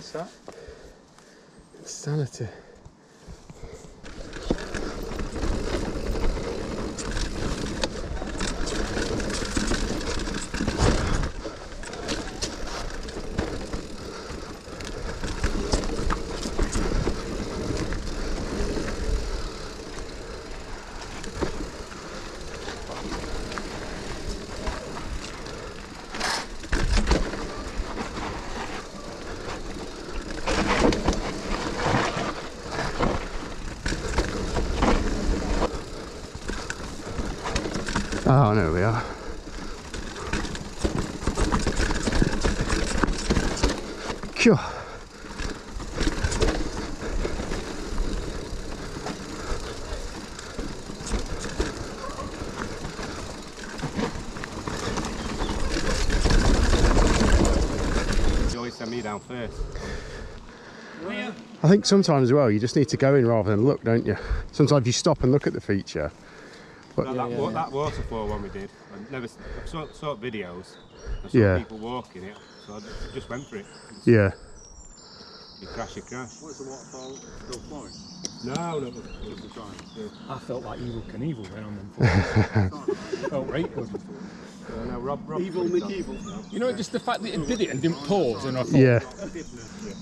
Piss, that. Insanity. You always send me down first. I think sometimes as well you just need to go in rather than look, don't you? Sometimes you stop and look at the feature. No, that, wa- that waterfall one we did, I never s- I saw, saw videos. I saw Yeah. people walking it, so I just went for it. Yeah. You crash, you crash. What's the waterfall still flowing? No, no. Just the time. I felt like Evel Knievel then on them. felt right good. Uh, no, Rob, Rob Evil put it You know, just the fact that it did it and didn't pause, and I thought, Yeah.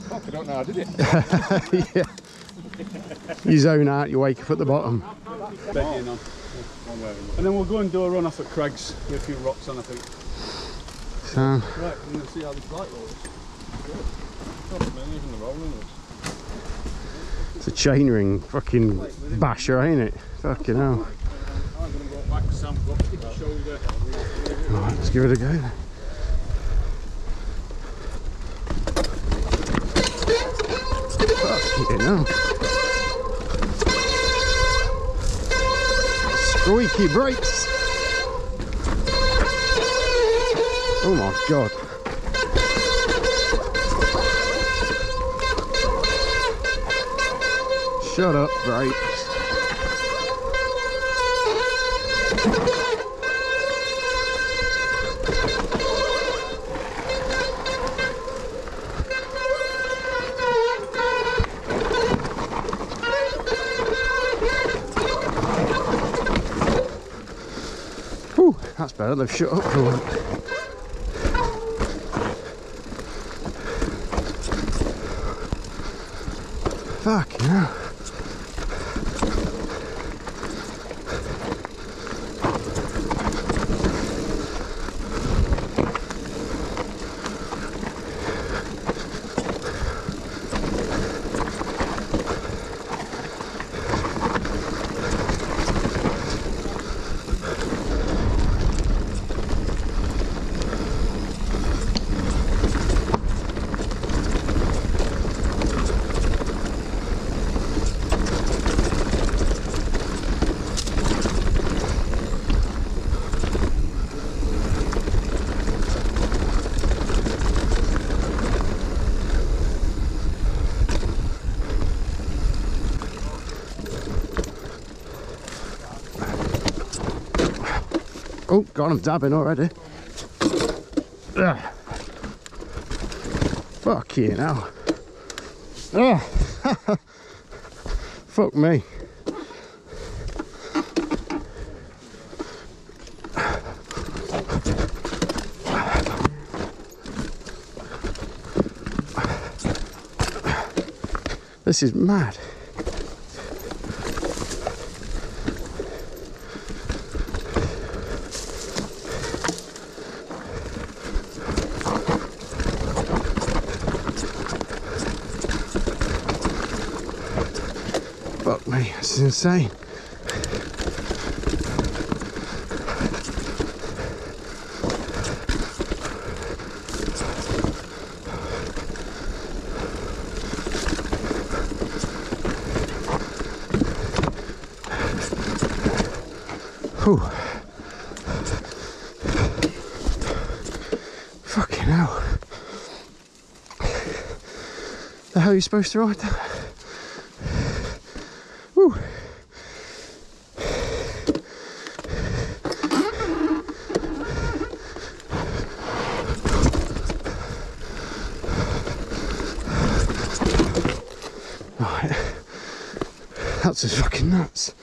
fuck, I don't know how I did it. yeah. You zone out, you wake up at the bottom. Bet you know. One way or another. And then we'll go and do a run off at Craig's with a few rocks on, I think. So, Right, we're going to see how this light rolls. Good. man, even the rolling was. it's a chain ring fucking basher, ain't it? Fucking hell. Right, let's give it a go. Fucking hell. Squeaky brakes. Oh my god. Shut up, brakes. Better. They've shut up for one. Fucking hell. Oh, God, I'm dabbing already. Ugh. Fucking hell. Ugh. Fuck me. This is mad. Fuck me, this is insane. Whew. Fucking hell. The hell are you supposed to ride that? Whew. Right. That's just fucking nuts.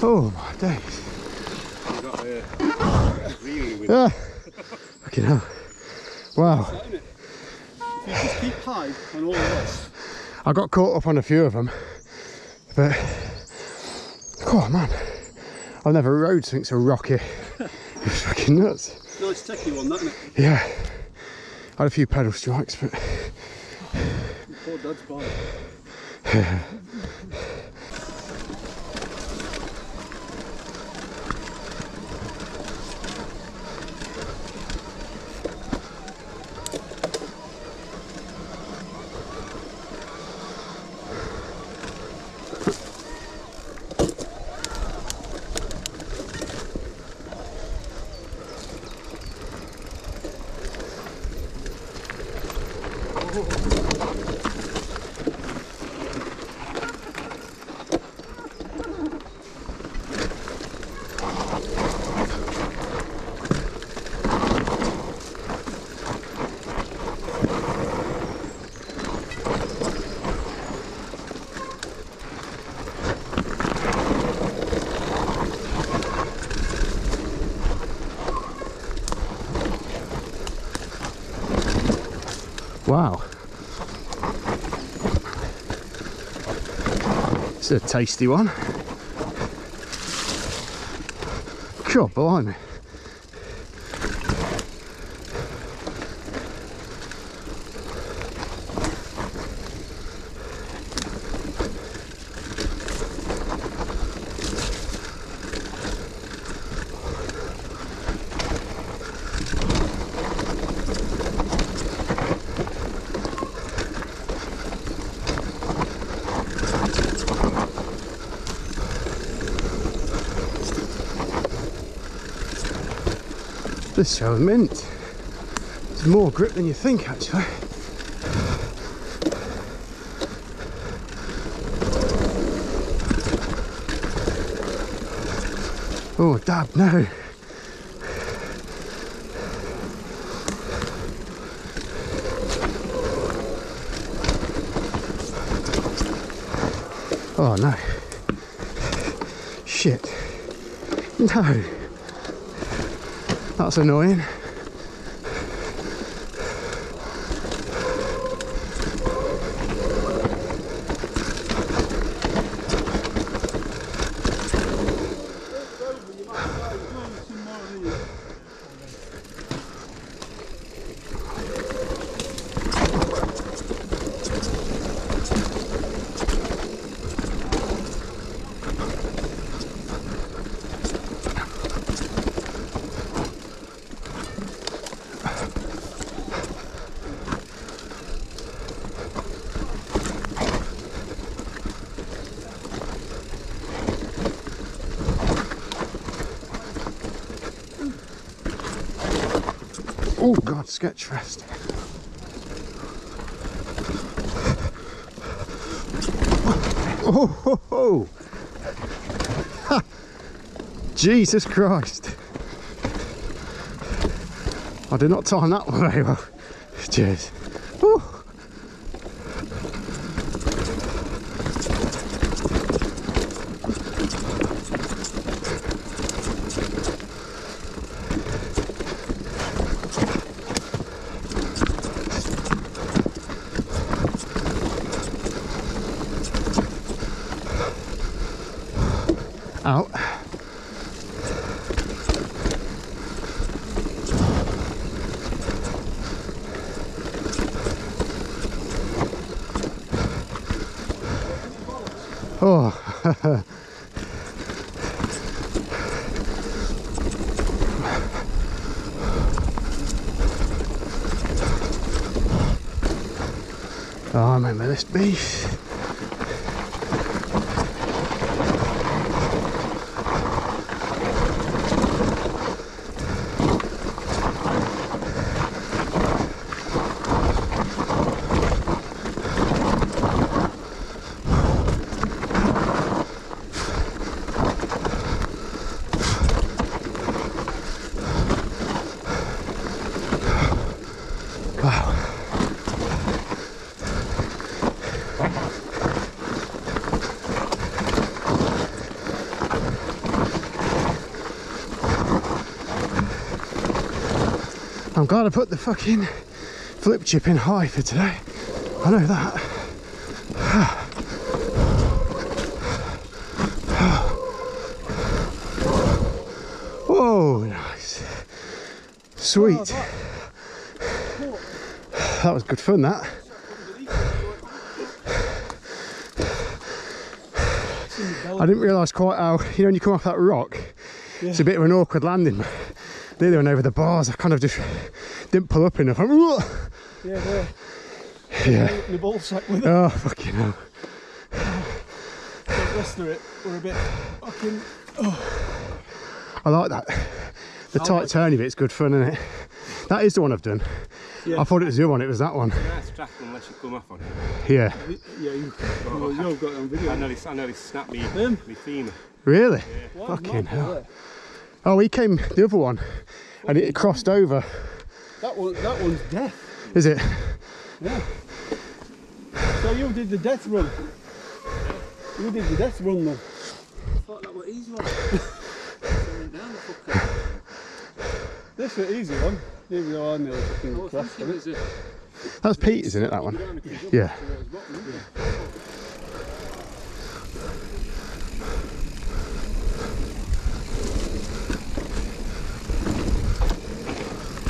Oh my days. You got uh, really with Ah, fucking hell. Wow. Isn't it? If you just keep high on all of this, I got caught up on a few of them, but oh man, I've never rode something so rocky. It's fucking nuts. nice techie one, that isn't it? Yeah, I had a few pedal strikes, but Poor dad's bike. wow. It's a tasty one. God, blimey. This shows mint. It's more grip than you think, actually. Oh, dab, no. Oh, no. Shit. No. That's annoying. Oh god, sketch fest. Oh ho ho! Ha! Jesus Christ! I did not time that one very well. Cheers. Oh, oh, I remember this beef. I'm glad I put the fucking flip chip in high for today. I know that. Whoa, nice. Sweet. That was good fun, that. I didn't realise quite how, you know, when you come off that rock, it's a bit of an awkward landing. Nearly went over the bars, I kind of just didn't pull up enough. I'm, "Ugh." Yeah, yeah. In the ball sack with it. Oh, fucking hell. The rest of it were a bit fucking. Oh. I like that. The tight turny bit's good fun, isn't it? That is the one I've done. Yeah. I thought it was the other one, it was that one. Nice track unless you come off on it. Yeah. Yeah, you, well, you've got it on video. I nearly, I nearly snapped me, Him? me femur. Really? Why is Fucking hell. there? Oh, he came the other one and it crossed over. That one, that one's death. Is it? Yeah. So you did the death run. You did the death run then. thought that was easy one. Coming down the fucker. This is an easy one. Here we are nearly I fucking was crashed thinking on it it. was a That's Pete, isn't it, that one? down if you jump Yeah. towards bottom, isn't it?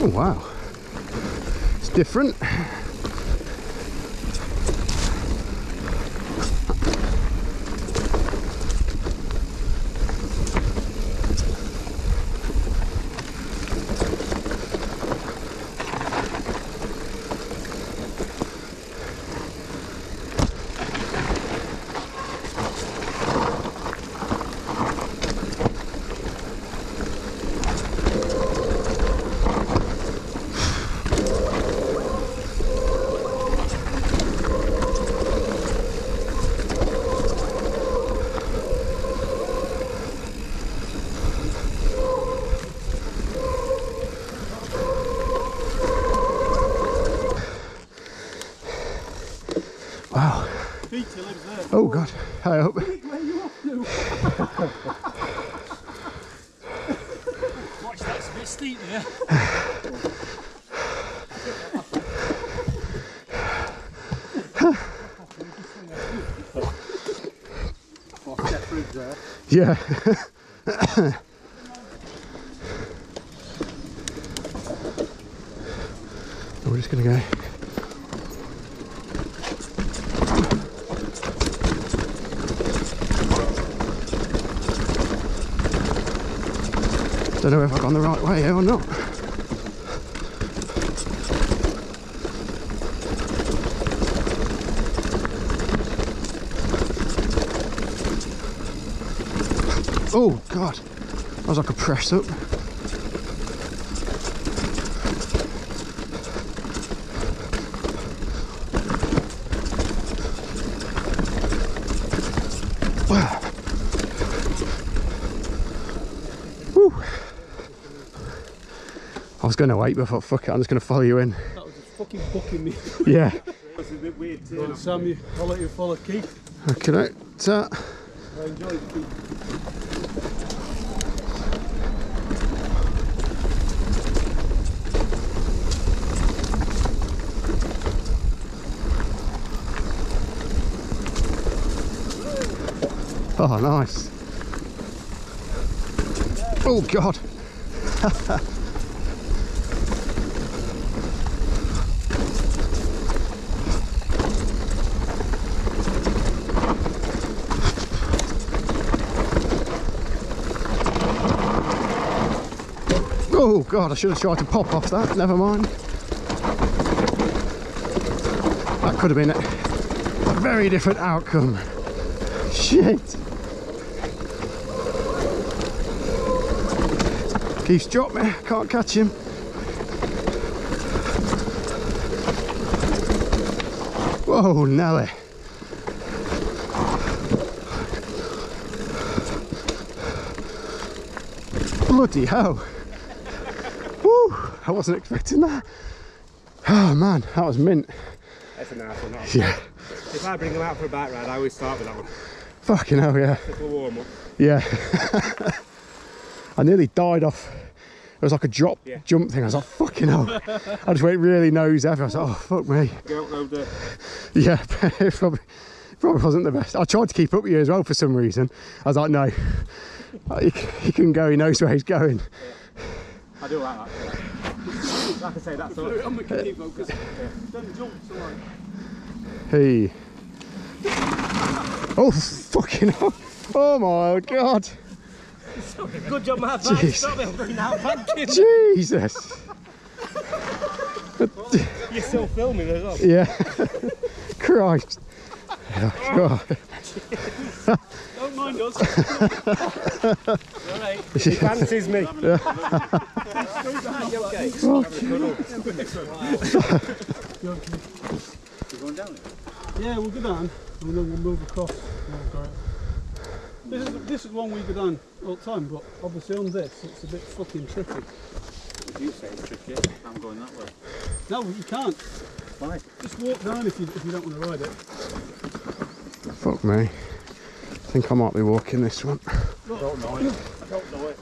Oh, wow. It's different. Oh, God. I hope. Watch that, it's a bit steep there. Yeah. We're just going to go. Don't know if I've gone the right way here or not. Oh god, that was like a press up. Going to wait, but I thought, fuck it, I'm just going to follow you in. That was just fucking me. Yeah. It's a bit weird Well. Sam, you, I'll let you follow Keith. Okay, no, that. I enjoyed Keith. Oh, nice. Oh, God. Oh god, I should have tried to pop off that. Never mind. That could have been a, a very different outcome. Shit. Keith's dropped me. Can't catch him. Whoa, Nelly. Bloody hell. I wasn't expecting that. Oh man, that was mint. That's a nice one. Yeah. If I bring them out for a bike ride, I always start with that one. Fucking hell, yeah. Little warm up. Yeah. I nearly died off. It was like a drop Yeah. jump thing. I was like, fucking hell. I just went really nose heavy. I was like, oh, fuck me. Go. Yeah, it probably, probably wasn't the best. I tried to keep up with you as well for some reason. I was like, no. He, he can go, he knows where he's going. I do like that. Like I say, that's all. I'm the keep focus. Then jump, so like. Hey. Oh, fucking hell. Oh my god. Good job, my Jeez. bike. Stop me, I'm going. Jesus. You're still filming as well. Yeah. Christ. Oh, God. Don't mind us. Alright. He fancies me. You're going down it. Yeah, we'll go down and then we'll move across. Yeah. This is, this is one we go down all the time, but obviously on this it's a bit fucking tricky. If you say it's tricky, I'm going that way. No, you can't. Why? Just walk down if you, if you don't want to ride it. Fuck me. I think I might be walking this one. I Don't know it. I Don't know it.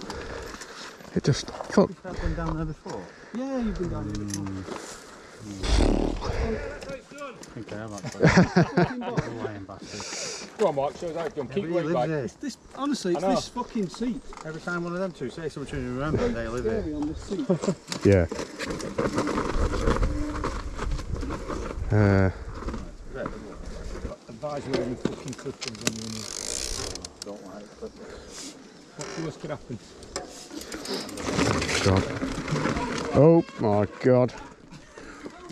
It just, fuck. I've been down there before. Yeah, you've been down here before. I think I have actually. Lying bastard. Go on, Mark, show us how it's done. Keep going, bike. lives This, honestly, it's this fucking seat. Every time one of them two say something to me, remember they live Scary here. on this seat. Yeah. Uh, Advise you wearing fucking clippers on your Don't like it. What worst could happen? God. Oh my God.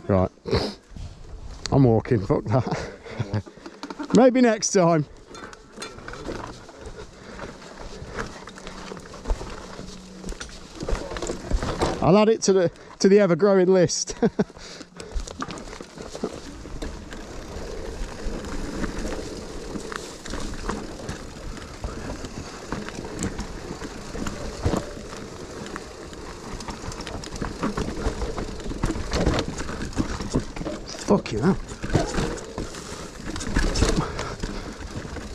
Right. I'm walking, fuck that. Maybe next time. I'll add it to the to the ever growing list. Fucking hell.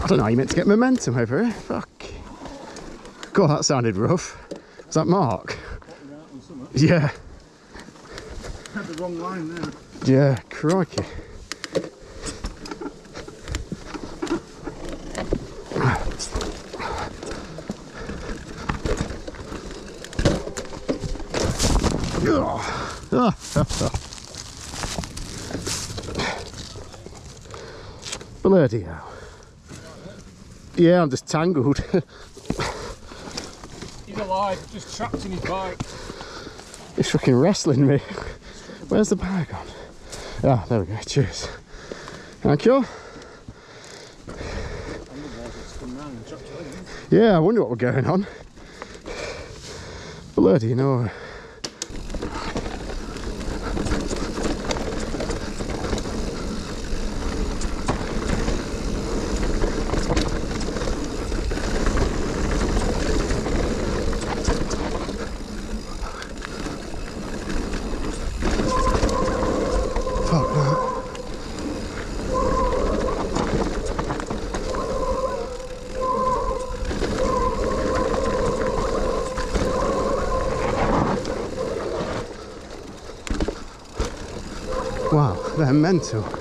I don't know how you meant to get momentum over here. Fuck. God, that sounded rough. Was that Mark? Yeah. Had the wrong line there. Yeah, crikey. Ah. Ah. Bloody hell. Yeah, I'm just tangled. He's alive, just trapped in his bike. It's fucking wrestling me. Where's the bag on? Ah, there we go. Cheers. Thank you. Yeah, I wonder what we're going on. Bloody no. Fuck that. They're mental.